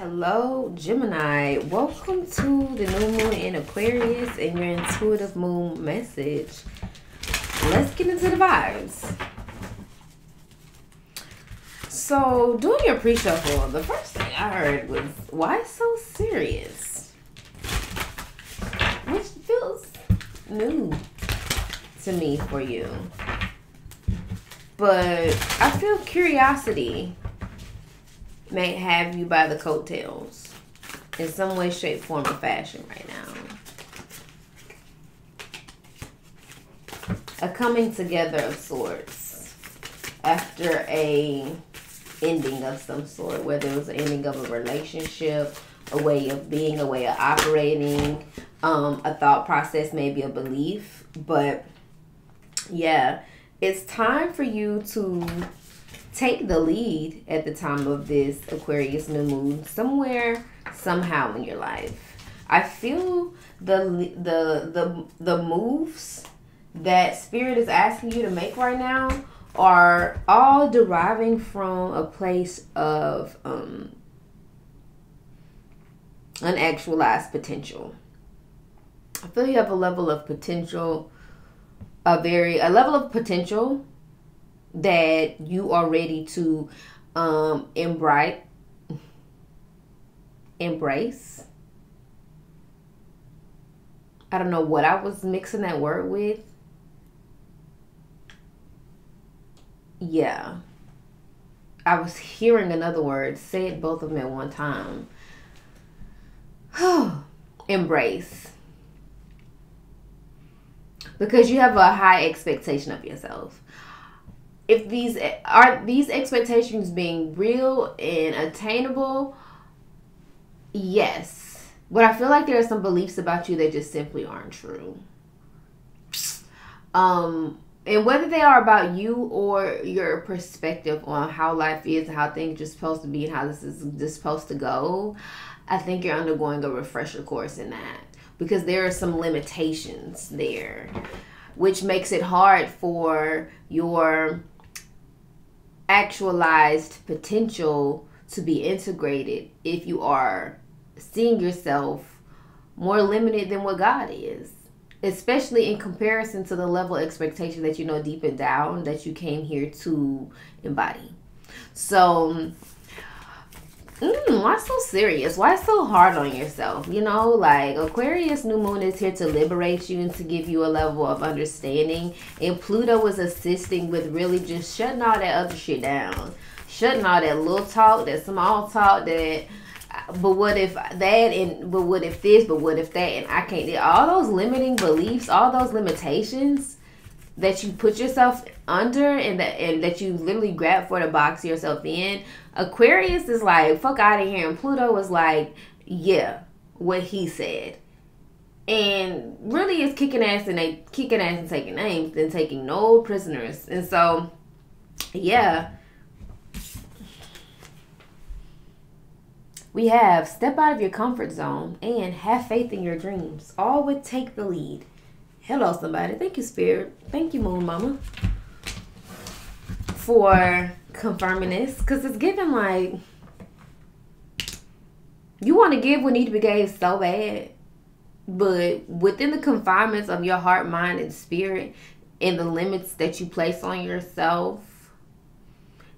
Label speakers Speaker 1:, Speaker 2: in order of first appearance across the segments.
Speaker 1: Hello, Gemini. Welcome to the new moon in Aquarius and your intuitive moon message. Let's get into the vibes. So, doing your pre shuffle, the first thing I heard was, why so serious? Which feels new to me for you. But I feel curiosity may have you by the coattails in some way, shape, form, or fashion right now. A coming together of sorts after a ending of some sort, whether it was an ending of a relationship, a way of being, a way of operating, um, a thought process, maybe a belief. But yeah, it's time for you to take the lead at the time of this Aquarius new moon somewhere somehow in your life. I feel the the the the moves that spirit is asking you to make right now are all deriving from a place of um unactualized potential. I feel you have a level of potential a very a level of potential that you are ready to um embrace embrace I don't know what I was mixing that word with. Yeah. I was hearing another word. Say it both of them at one time. Embrace. Because you have a high expectation of yourself if these are these expectations being real and attainable? Yes. But i feel like there are some beliefs about you that just simply aren't true. Um and whether they are about you or your perspective on how life is and how things are supposed to be and how this is just supposed to go i think you're undergoing a refresher course in that. Because there are some limitations there which makes it hard for your actualized potential to be integrated if you are seeing yourself more limited than what God is. Especially in comparison to the level of expectation that you know deep and down that you came here to embody. So Mm, why so serious? Why so hard on yourself? You know, like Aquarius new moon is here to liberate you and to give you a level of understanding. And Pluto was assisting with really just shutting all that other shit down. Shutting all that little talk, that small talk, that but what if that and but what if this, but what if that and I can't all those limiting beliefs, all those limitations that you put yourself under and that and that you literally grab for to box yourself in. Aquarius is like fuck out of here, and Pluto was like yeah, what he said, and really is kicking ass and they kicking ass and taking names and taking no prisoners, and so yeah. We have step out of your comfort zone and have faith in your dreams. All would take the lead. Hello, somebody. Thank you, Spirit. Thank you, Moon Mama, for confirming this. Because it's given like you want to give what need to be gave so bad. But within the confinements of your heart, mind, and spirit, and the limits that you place on yourself,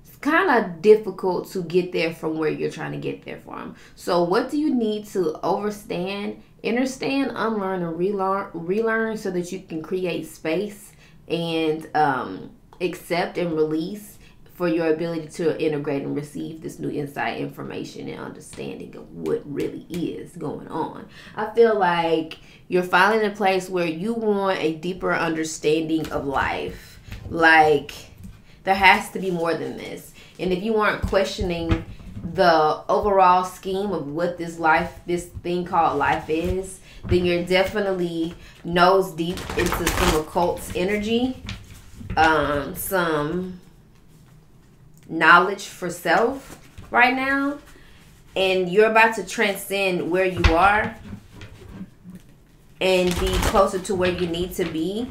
Speaker 1: it's kind of difficult to get there from where you're trying to get there from. So, what do you need to understand understand, unlearn, and relearn, relearn so that you can create space and um, accept and release for your ability to integrate and receive this new insight, information, and understanding of what really is going on. I feel like you're finally in a place where you want a deeper understanding of life. Like, there has to be more than this. And if you aren't questioning the overall scheme of what this life, this thing called life is, then you're definitely nose deep into some occult energy, um, some knowledge for self right now, and you're about to transcend where you are and be closer to where you need to be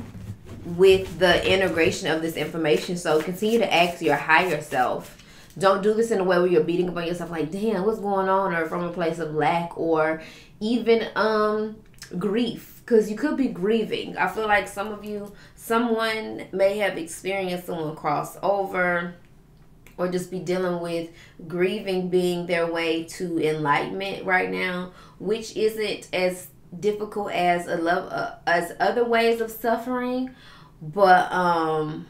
Speaker 1: with the integration of this information. So continue to ask your higher self Don't do this in a way where you're beating up on yourself like, damn, what's going on? Or from a place of lack or even um grief. Because you could be grieving. I feel like some of you, someone may have experienced someone cross over or just be dealing with grieving being their way to enlightenment right now, which isn't as difficult as a love uh, as other ways of suffering, but um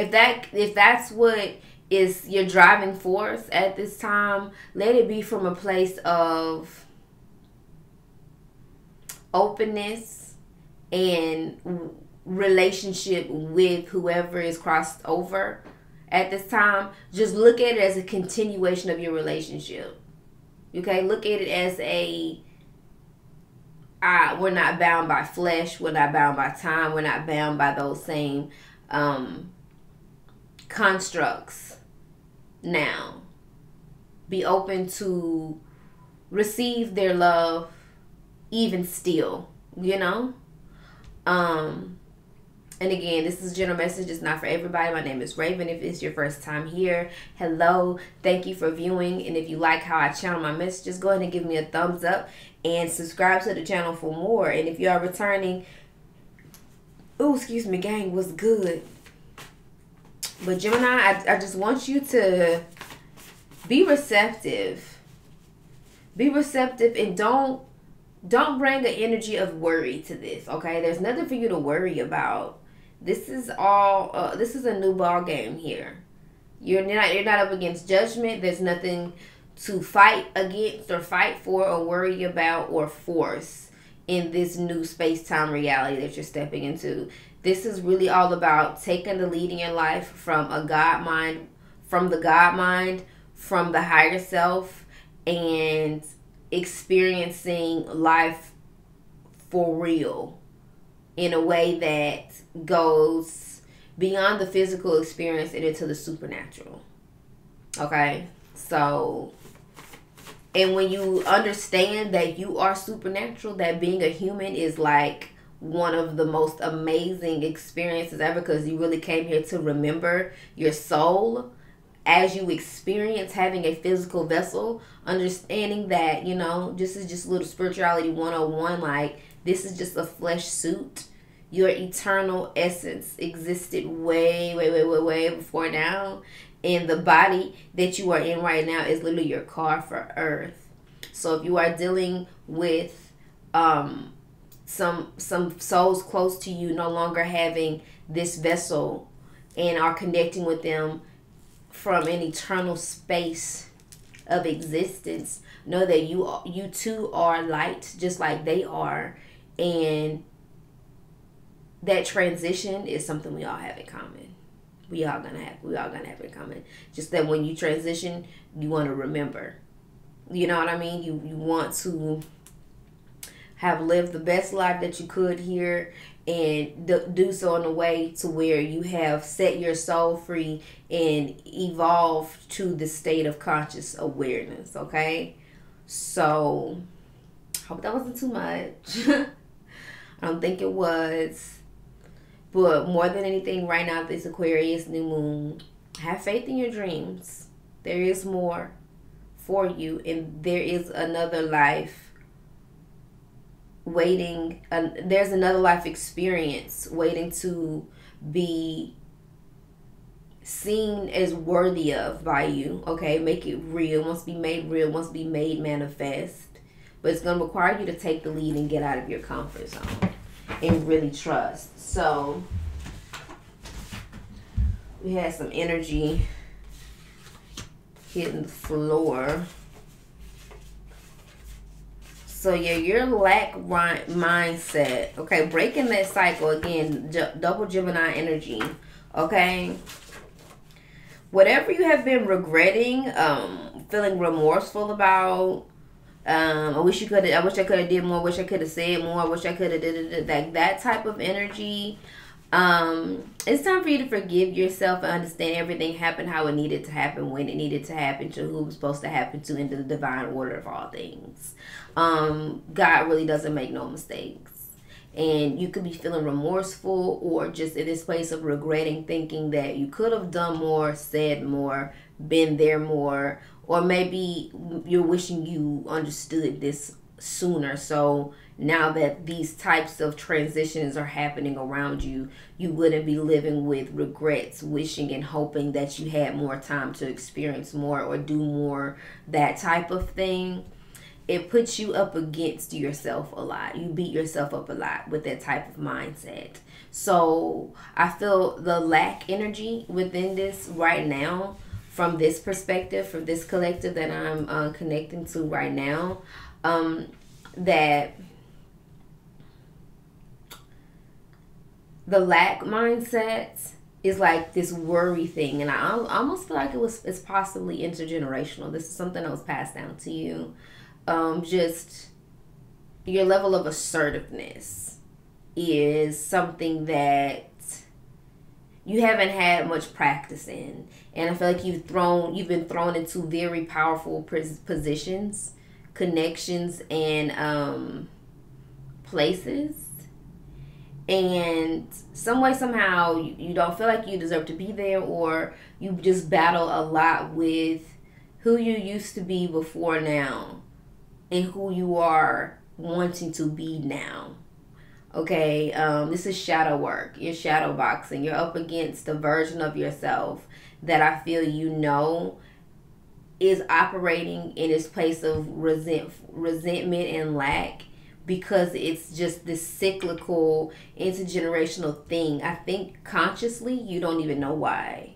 Speaker 1: if that if that's what is your driving force at this time, let it be from a place of openness and relationship with whoever is crossed over at this time. Just look at it as a continuation of your relationship. Okay, look at it as a uh, we're not bound by flesh, we're not bound by time, we're not bound by those same um, constructs now. Be open to receive their love even still, you know? Um and again, this is a general message. It's not for everybody. My name is Raven. If it's your first time here, hello. Thank you for viewing. And if you like how I channel my messages, go ahead and give me a thumbs up and subscribe to the channel for more. And if you are returning, oh, excuse me, gang, was good. But Gemini, I, I just want you to be receptive. Be receptive and don't don't bring an energy of worry to this okay? There's nothing for you to worry about. This is all uh, this is a new ball game here. You're not you're not up against judgment. There's nothing to fight against or fight for or worry about or force in this new space-time reality that you're stepping into this is really all about taking the lead in your life from a god mind from the god mind from the higher self and experiencing life for real in a way that goes beyond the physical experience and into the supernatural. Okay? So and when you understand that you are supernatural, that being a human is like one of the most amazing experiences ever because you really came here to remember your soul as you experience having a physical vessel, understanding that, you know, this is just little spirituality 101 like this is just a flesh suit your eternal essence existed way, way, way, way, way before now. And the body that you are in right now is literally your car for earth. So if you are dealing with um, some some souls close to you no longer having this vessel and are connecting with them from an eternal space of existence, know that you you too are light just like they are and that transition is something we all have in common. We all gonna have we all gonna have in common. Just that when you transition, you want to remember. You know what I mean? You you want to have lived the best life that you could here and do so in a way to where you have set your soul free and evolved to the state of conscious awareness okay? So hope that wasn't too much. I don't think it was. But more than anything, right now, this Aquarius new moon, have faith in your dreams. There is more for you, and there is another life waiting. Uh, there's another life experience waiting to be seen as worthy of by you. Okay, make it real. Wants to be made real. Wants to be made manifest. But it's going to require you to take the lead and get out of your comfort zone and really trust. So we had some energy hitting the floor. So yeah, your lack mindset. Okay, breaking that cycle again. double Gemini energy. Okay. Whatever you have been regretting, um, feeling remorseful about, um, I wish you could. I wish I could have did more. I wish I could have said more. I wish I could have did like that type of energy. Um, it's time for you to forgive yourself and understand everything happened how it needed to happen when it needed to happen to who was supposed to happen to in the divine order of all things. Um, God really doesn't make no mistakes. and you could be feeling remorseful or just in this place of regretting thinking that you could have done more said more been there more or maybe you're wishing you understood this sooner so now that these types of transitions are happening around you you wouldn't be living with regrets wishing and hoping that you had more time to experience more or do more that type of thing it puts you up against yourself a lot. You beat yourself up a lot with that type of mindset. So I feel the lack energy within this right now, from this perspective, from this collective that I'm uh, connecting to right now, um, that the lack mindset is like this worry thing, and I almost feel like it was it's possibly intergenerational. This is something that was passed down to you. Um, just your level of assertiveness is something that you haven't had much practice in. And i feel like you've thrown you've been thrown into very powerful positions connections and um, places and some way somehow you, you don't feel like you deserve to be there or you just battle a lot with who you used to be before now and who you are wanting to be now. Okay, um, this is shadow work. You're shadow boxing. You're up against the version of yourself that I feel you know is operating in this place of resent, resentment and lack because it's just this cyclical intergenerational thing. I think consciously you don't even know why.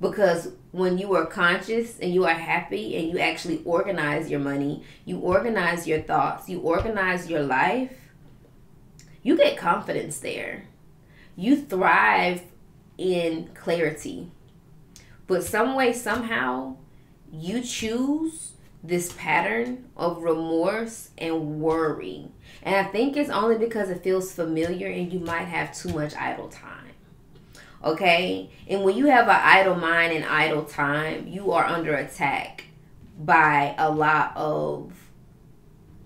Speaker 1: Because when you are conscious and you are happy and you actually organize your money, you organize your thoughts, you organize your life, you get confidence there. You thrive in clarity. But some way, somehow, you choose this pattern of remorse and worry. And I think it's only because it feels familiar and you might have too much idle time. Okay? And when you have an idle mind and idle time, you are under attack by a lot of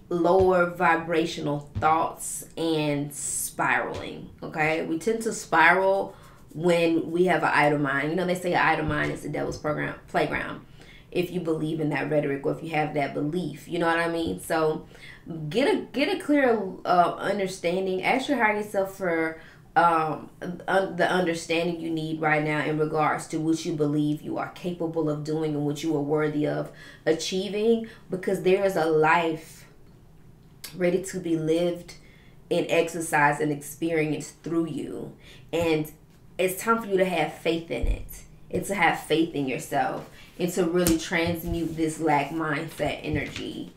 Speaker 1: lower vibrational thoughts and spiraling. Okay? We tend to spiral when we have an idle mind. You know, they say an idle mind is the devil's program playground. If you believe in that rhetoric or if you have that belief, you know what I mean. So, get a get a clear uh, understanding. Ask your higher self for um, the understanding you need right now in regards to what you believe you are capable of doing and what you are worthy of achieving because there is a life ready to be lived and exercised and experienced through you and it's time for you to have faith in it and to have faith in yourself and to really transmute this lack mindset energy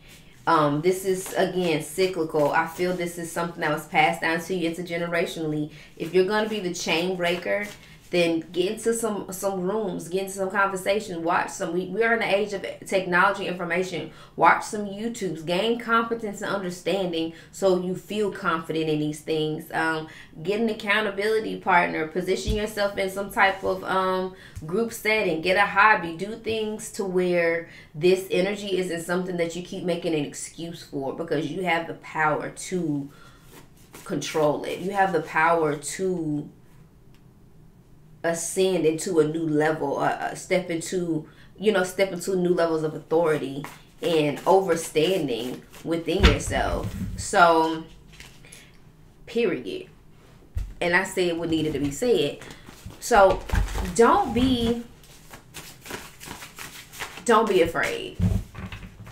Speaker 1: um, this is again cyclical. I feel this is something that was passed down to you intergenerationally. If you're going to be the chain breaker, then get into some some rooms, get into some conversation, watch some. We, we are in the age of technology information. Watch some YouTubes, gain competence and understanding, so you feel confident in these things. Um, get an accountability partner, position yourself in some type of um, group setting, get a hobby, do things to where this energy isn't something that you keep making an excuse for because you have the power to control it. You have the power to ascend into a new level, uh, step into, you know, step into new levels of authority and overstanding within yourself. So, period. And I said what needed to be said. So, don't be don't be afraid.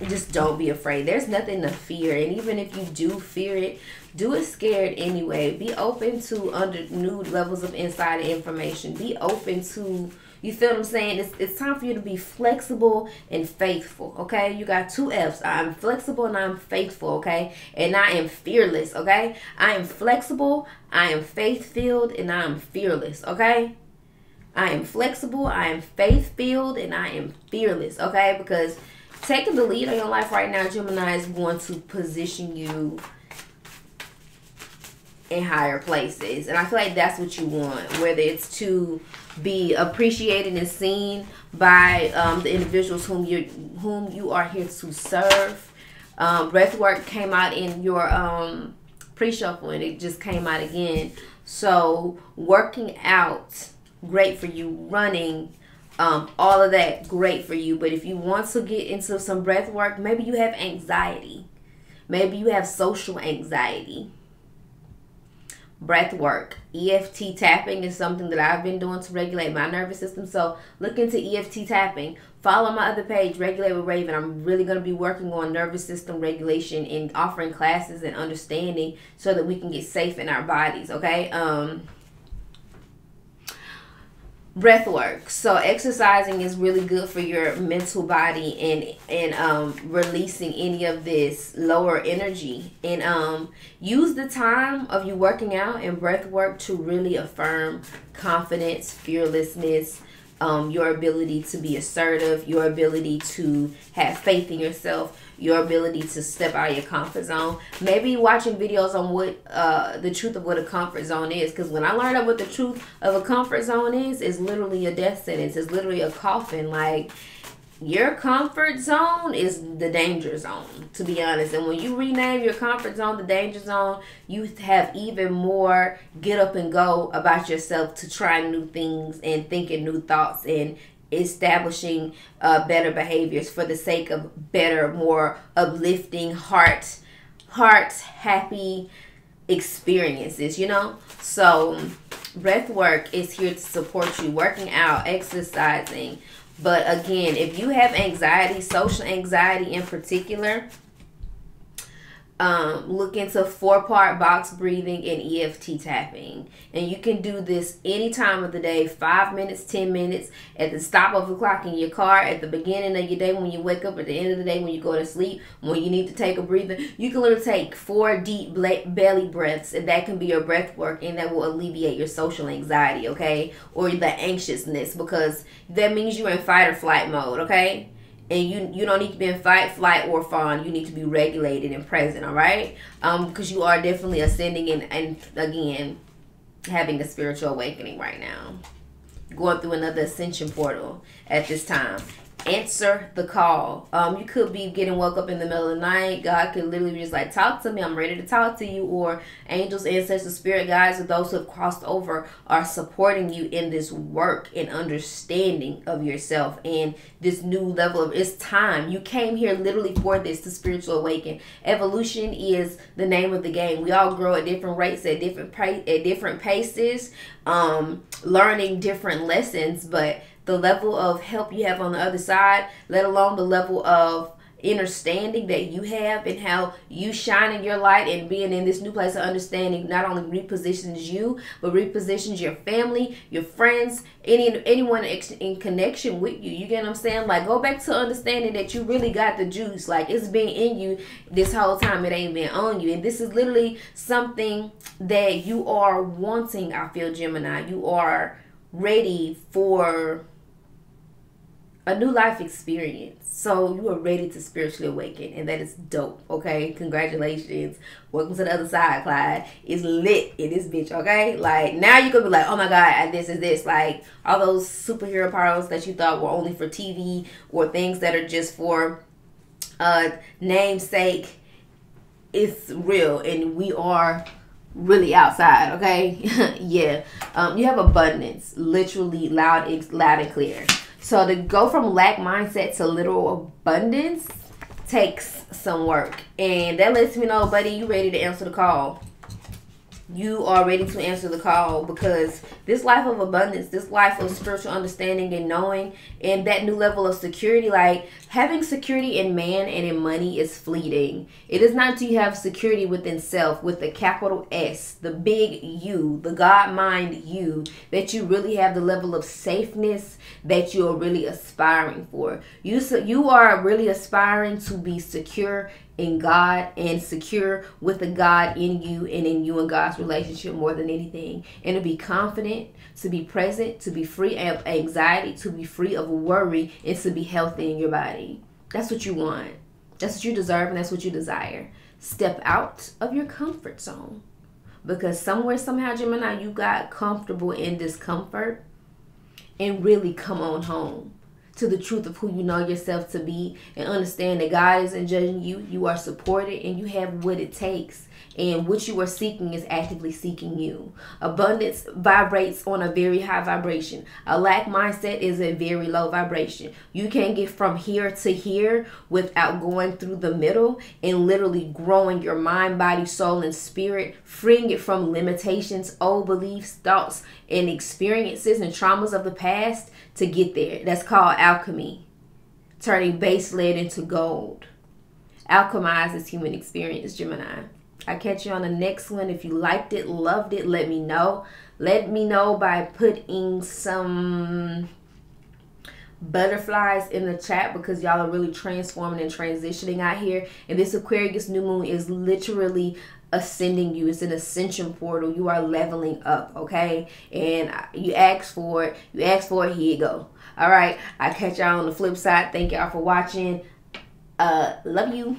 Speaker 1: Just don't be afraid. There's nothing to fear. And even if you do fear it, do it scared anyway. Be open to under new levels of insider information. Be open to you feel what I'm saying? It's, it's time for you to be flexible and faithful, okay? You got two F's. I'm flexible and I'm faithful, okay? And I am fearless, okay? I am flexible, I am faith filled, and I am fearless, okay? I am flexible, I am faith filled, and I am fearless, okay? Because taking the lead on your life right now, Gemini is going to position you in higher places. And I feel like that's what you want, whether it's to be appreciated and seen by um, the individuals whom you whom you are here to serve. Um, breathwork came out in your um, pre-shuffle and it just came out again. So working out, great for you. Running, um, all of that, great for you. But if you want to get into some breath work, maybe you have anxiety. Maybe you have social anxiety. Breath work, EFT tapping is something that I've been doing to regulate my nervous system. So look into EFT tapping. Follow my other page, Regulate with Raven. I'm really going to be working on nervous system regulation and offering classes and understanding so that we can get safe in our bodies. Okay. Um, breath work. So exercising is really good for your mental body and and um releasing any of this lower energy. And um use the time of you working out and breath work to really affirm confidence fearlessness um, your ability to be assertive your ability to have faith in yourself your ability to step out of your comfort zone. Maybe watching videos on what uh, the truth of what a comfort zone is. Because when I learned what the truth of a comfort zone is, it's literally a death sentence. It's literally a coffin. Like your comfort zone is the danger zone, to be honest. And when you rename your comfort zone the danger zone, you have even more get up and go about yourself to try new things and thinking new thoughts and establishing uh, better behaviors for the sake of better, more uplifting, heart, heart happy experiences. You know, so breath work is here to support you, working out, exercising. But again, if you have anxiety, social anxiety in particular, um, look into four part box breathing and EFT tapping. And you can do this any time of the day five minutes, 10 minutes, at the stop of the clock in your car, at the beginning of your day, when you wake up, at the end of the day, when you go to sleep, when you need to take a breather. You can literally take four deep belly breaths, and that can be your breath work, and that will alleviate your social anxiety, okay? Or the anxiousness, because that means you're in fight or flight mode, okay? And you you don't need to be in fight, flight, or fawn. You need to be regulated and present. All right, um, because you are definitely ascending and and again having a spiritual awakening right now, going through another ascension portal at this time answer the call. Um, you could be getting woke up in the middle of the night. God could literally be just like, talk to me. I'm ready to talk to you. Or angels, ancestors, spirit guides, or those who have crossed over are supporting you in this work and understanding of yourself and this new level of it's time. You came here literally for this to spiritual awaken. Evolution is the name of the game. We all grow at different rates at different at different paces, um, learning different lessons, but the level of help you have on the other side, let alone the level of understanding that you have and how you shining your light and being in this new place of understanding not only repositions you but repositions your family your friends any anyone in connection with you. You get what i'm saying? Like go back to understanding that you really got the juice. Like it's been in you this whole time. It ain't been on you. And this is literally something that you are wanting i feel gemini. You are ready for a new life experience. So you are ready to spiritually awaken, and that is dope. Okay, congratulations. Welcome to the other side, Clyde. It's lit in this bitch. Okay, like now you could be like, oh my god, this is this. Like all those superhero powers that you thought were only for TV or things that are just for uh namesake. It's real, and we are really outside okay yeah um you have abundance literally loud loud and clear so to go from lack mindset to literal abundance takes some work. And that lets me know, buddy, you ready to answer the call you are ready to answer the call because this life of abundance, this life of spiritual understanding and knowing, and that new level of security, like having security in man and in money is fleeting. It is not until you have security within self, with the capital S, the big you, the God mind you, that you really have the level of safeness that you are really aspiring for. You, you are really aspiring to be secure in God and secure with the God in you and in you and God's relationship more than anything. And to be confident, to be present, to be free of anxiety, to be free of worry, and to be healthy in your body. That's what you want. That's what you deserve and that's what you desire. Step out of your comfort zone. Because somewhere, somehow, Gemini, you got comfortable in discomfort and really come on home to the truth of who you know yourself to be and understand that God isn't judging you. You are supported and you have what it takes and what you are seeking is actively seeking you. Abundance vibrates on a very high vibration. A lack mindset is a very low vibration. You can't get from here to here without going through the middle and literally growing your mind, body, soul, and spirit, freeing it from limitations, old beliefs, thoughts, and experiences and traumas of the past to get there. That's called alchemy, turning base lead into gold. Alchemizes human experience, Gemini. I catch you on the next one. If you liked it, loved it, let me know. Let me know by putting some butterflies in the chat because y'all are really transforming and transitioning out here. And this Aquarius new moon is literally ascending you. It's an ascension portal. You are leveling up, okay? And you ask for it. You ask for it. Here you go. All right. I catch y'all on the flip side. Thank y'all for watching. Uh, love you.